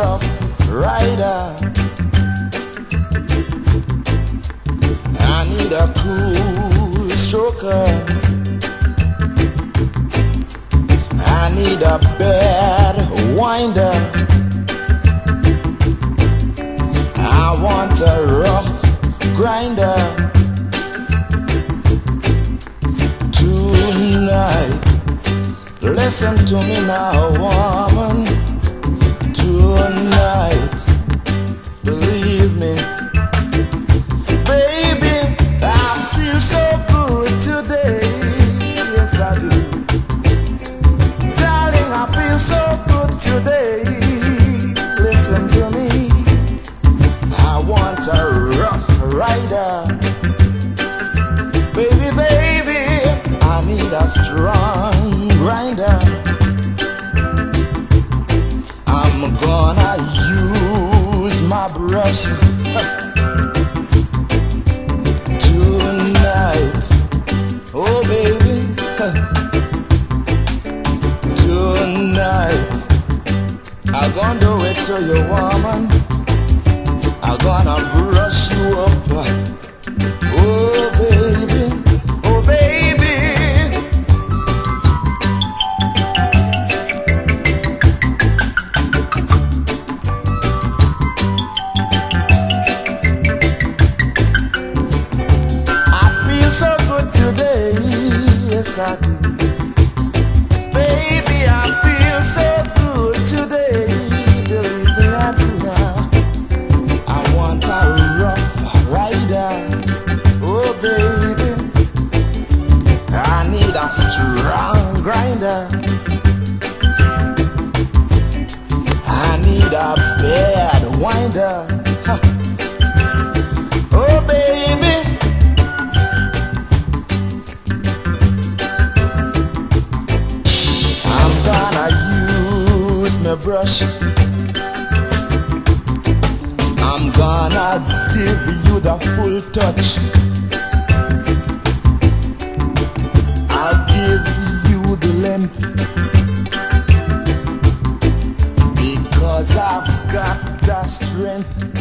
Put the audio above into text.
rough rider. I need a cool stroker. I need a bad winder. I want a rough grinder. Tonight, listen to me now, woman. Want a rough rider. Baby, baby, I need a strong grinder. I'm gonna use my brush tonight. Oh, baby, tonight. I'm gonna do it to your woman. Gonna brush you up. Uh, oh, baby, oh, baby. I feel so good today, yes I do. Baby, I feel so good today, my brush. I'm gonna give you the full touch. I'll give you the length because I've got the strength.